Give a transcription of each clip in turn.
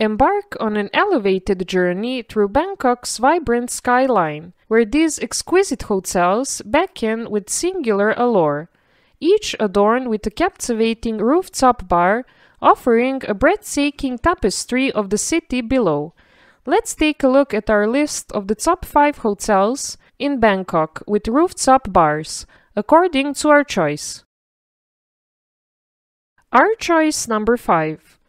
Embark on an elevated journey through Bangkok's vibrant skyline, where these exquisite hotels beckon with singular allure, each adorned with a captivating rooftop bar offering a breathtaking tapestry of the city below. Let's take a look at our list of the top 5 hotels in Bangkok with rooftop bars, according to our choice. Our choice number 5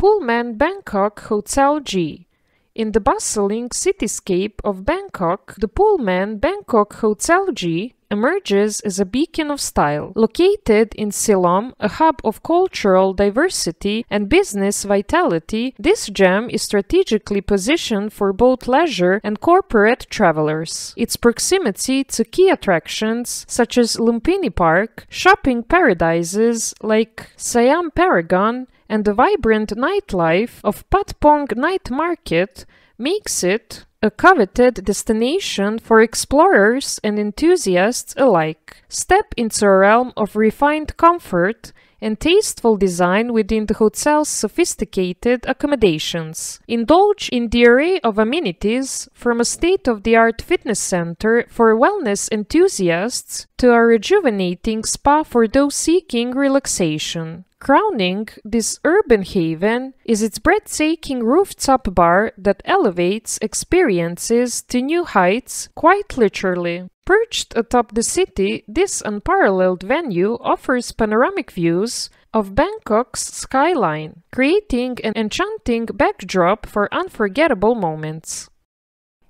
Pullman Bangkok Hotel G. In the bustling cityscape of Bangkok, the Pullman Bangkok Hotel G emerges as a beacon of style. Located in Silom, a hub of cultural diversity and business vitality, this gem is strategically positioned for both leisure and corporate travelers. Its proximity to key attractions such as Lumpini Park, shopping paradises like Siam Paragon, and the vibrant nightlife of Patpong Night Market makes it a coveted destination for explorers and enthusiasts alike. Step into a realm of refined comfort and tasteful design within the hotel's sophisticated accommodations. Indulge in the array of amenities from a state-of-the-art fitness center for wellness enthusiasts to a rejuvenating spa for those seeking relaxation. Crowning this urban haven is its breathtaking rooftop bar that elevates experiences to new heights quite literally. Perched atop the city, this unparalleled venue offers panoramic views of Bangkok's skyline, creating an enchanting backdrop for unforgettable moments.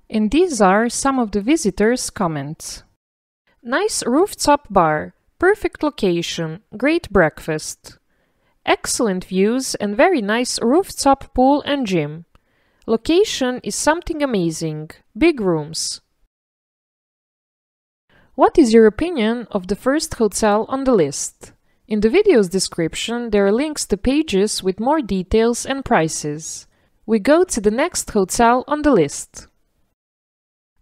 And these are some of the visitors' comments. Nice rooftop bar, perfect location, great breakfast. Excellent views and very nice rooftop pool and gym. Location is something amazing. Big rooms. What is your opinion of the first hotel on the list? In the video's description there are links to pages with more details and prices. We go to the next hotel on the list.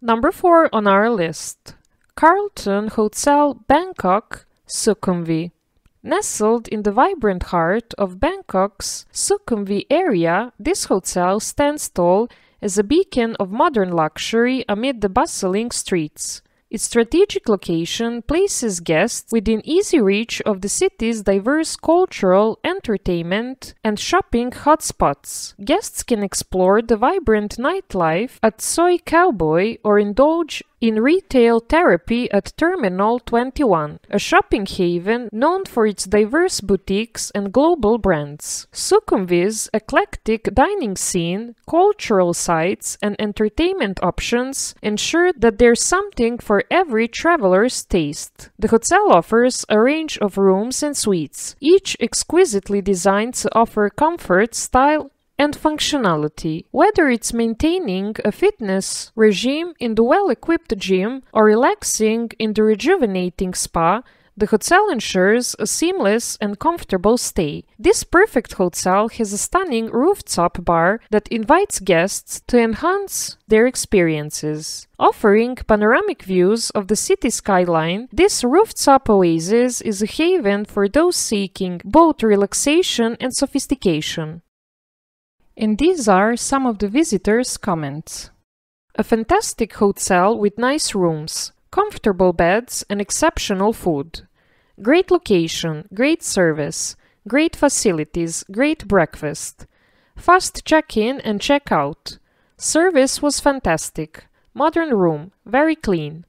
Number 4 on our list. Carlton Hotel Bangkok, Sukhumvit. Nestled in the vibrant heart of Bangkok's Sukhumvit area, this hotel stands tall as a beacon of modern luxury amid the bustling streets. Its strategic location places guests within easy reach of the city's diverse cultural, entertainment, and shopping hotspots. Guests can explore the vibrant nightlife at Soi Cowboy or indulge in retail therapy at Terminal 21, a shopping haven known for its diverse boutiques and global brands. Sukhumvit's eclectic dining scene, cultural sites, and entertainment options ensure that there's something for every traveler's taste. The hotel offers a range of rooms and suites, each exquisitely designed to offer comfort, style, and functionality. Whether it's maintaining a fitness regime in the well-equipped gym or relaxing in the rejuvenating spa, the hotel ensures a seamless and comfortable stay. This perfect hotel has a stunning rooftop bar that invites guests to enhance their experiences. Offering panoramic views of the city skyline, this rooftop oasis is a haven for those seeking both relaxation and sophistication. And these are some of the visitors' comments. A fantastic hotel with nice rooms, comfortable beds, and exceptional food. Great location, great service, great facilities, great breakfast. Fast check-in and check-out. Service was fantastic. Modern room, very clean.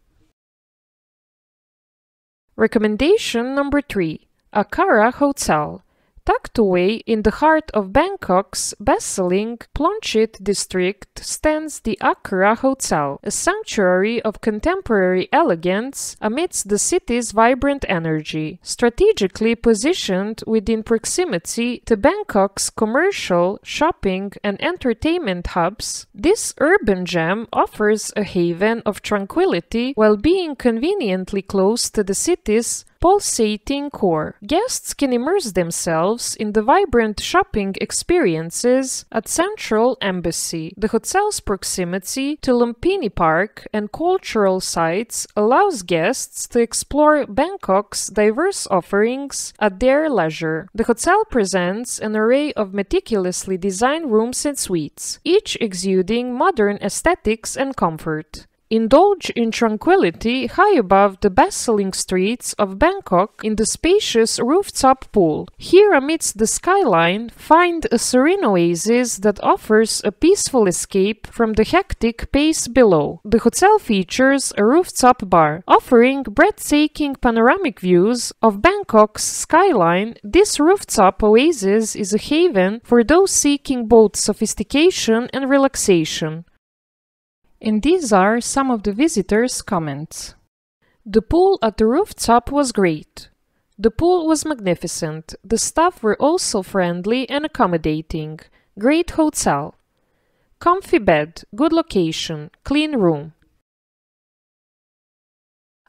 Recommendation number 3. Akara Hotel. Tucked away in the heart of Bangkok's bustling Ploenchit district stands the Akara Hotel, a sanctuary of contemporary elegance amidst the city's vibrant energy. Strategically positioned within proximity to Bangkok's commercial, shopping, and entertainment hubs, this urban gem offers a haven of tranquility while being conveniently close to the city's pulsating core. Guests can immerse themselves in the vibrant shopping experiences at Central Embassy. The hotel's proximity to Lumpini Park and cultural sites allows guests to explore Bangkok's diverse offerings at their leisure. The hotel presents an array of meticulously designed rooms and suites, each exuding modern aesthetics and comfort. Indulge in tranquility high above the bustling streets of Bangkok in the spacious rooftop pool. Here, amidst the skyline, find a serene oasis that offers a peaceful escape from the hectic pace below. The hotel features a rooftop bar, offering breathtaking panoramic views of Bangkok's skyline. This rooftop oasis is a haven for those seeking both sophistication and relaxation. And these are some of the visitors' comments. The pool at the rooftop was great. The pool was magnificent. The staff were also friendly and accommodating. Great hotel. Comfy bed, good location, clean room.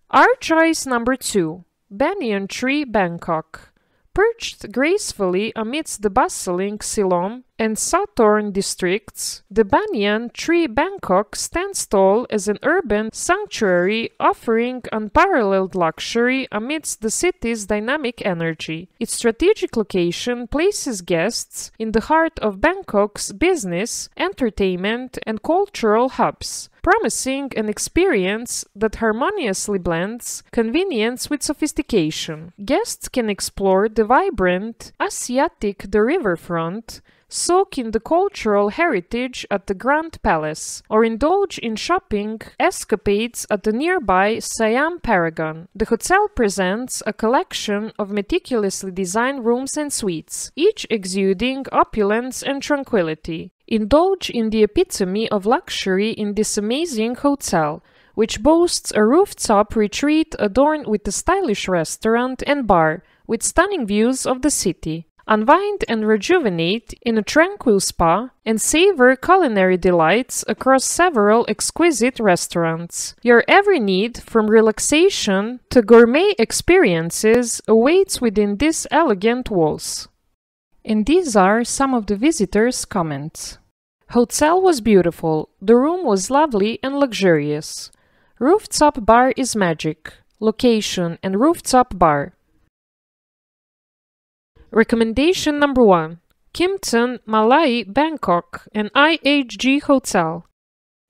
Our choice number 2 Banyan Tree, Bangkok. Perched gracefully amidst the bustling Silom and Sathorn districts, the Banyan Tree Bangkok stands tall as an urban sanctuary offering unparalleled luxury amidst the city's dynamic energy. Its strategic location places guests in the heart of Bangkok's business, entertainment, and cultural hubs promising an experience that harmoniously blends convenience with sophistication. Guests can explore the vibrant Asiatique the riverfront, soak in the cultural heritage at the Grand Palace, or indulge in shopping escapades at the nearby Siam Paragon. The hotel presents a collection of meticulously designed rooms and suites, each exuding opulence and tranquility. Indulge in the epitome of luxury in this amazing hotel, which boasts a rooftop retreat adorned with a stylish restaurant and bar with stunning views of the city. Unwind and rejuvenate in a tranquil spa and savor culinary delights across several exquisite restaurants. Your every need, from relaxation to gourmet experiences, awaits within these elegant walls. And these are some of the visitors' comments. Hotel was beautiful, the room was lovely and luxurious. Rooftop bar is magic. Location and rooftop bar. Recommendation number 1 Kimpton Maa-Lai Bangkok, an IHG hotel.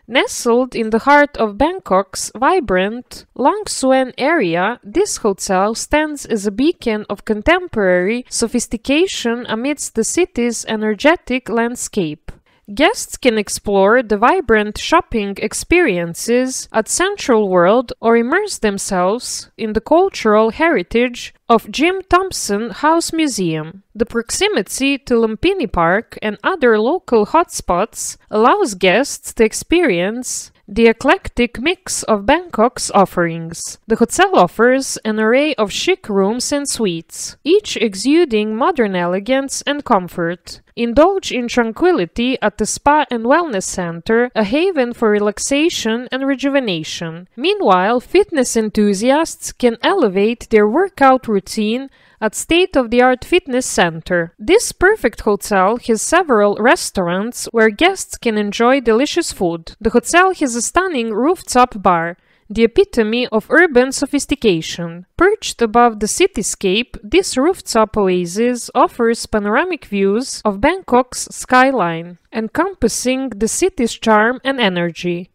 Nestled in the heart of Bangkok's vibrant Lang Suan area, this hotel stands as a beacon of contemporary sophistication amidst the city's energetic landscape. Guests can explore the vibrant shopping experiences at Central World or immerse themselves in the cultural heritage of Jim Thompson House Museum. The proximity to Lumpini Park and other local hotspots allows guests to experience the eclectic mix of Bangkok's offerings. The hotel offers an array of chic rooms and suites, each exuding modern elegance and comfort. Indulge in tranquility at the Spa and Wellness Center, a haven for relaxation and rejuvenation. Meanwhile, fitness enthusiasts can elevate their workout routine at State of the Art Fitness Center. This perfect hotel has several restaurants where guests can enjoy delicious food. The hotel has a stunning rooftop bar the epitome of urban sophistication. Perched above the cityscape, this rooftop oasis offers panoramic views of Bangkok's skyline, encompassing the city's charm and energy.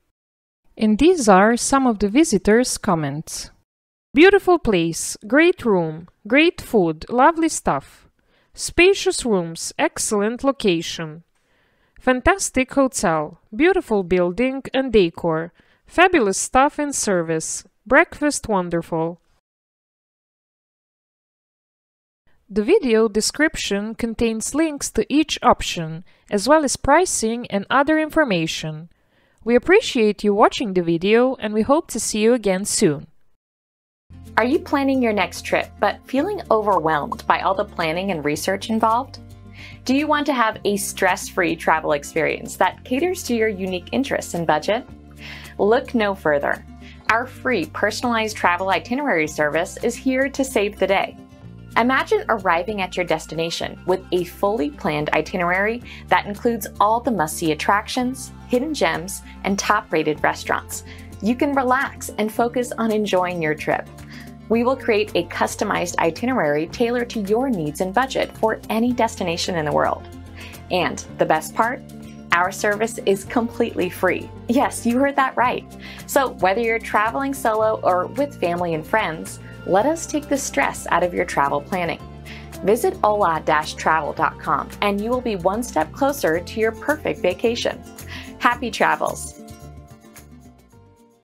And these are some of the visitors' comments. Beautiful place, great room, great food, lovely stuff. Spacious rooms, excellent location. Fantastic hotel, beautiful building and decor, fabulous staff and service, breakfast wonderful. The video description contains links to each option, as well as pricing and other information. We appreciate you watching the video and we hope to see you again soon. Are you planning your next trip but feeling overwhelmed by all the planning and research involved? Do you want to have a stress free travel experience that caters to your unique interests and budget? Look no further. Our free personalized travel itinerary service is here to save the day. Imagine arriving at your destination with a fully planned itinerary that includes all the must see attractions, hidden gems, and top rated restaurants. You can relax and focus on enjoying your trip. We will create a customized itinerary tailored to your needs and budget for any destination in the world. And the best part? Our service is completely free. Yes, you heard that right. So, whether you're traveling solo or with family and friends, let us take the stress out of your travel planning. Visit ola-travel.com and you will be one step closer to your perfect vacation. Happy travels!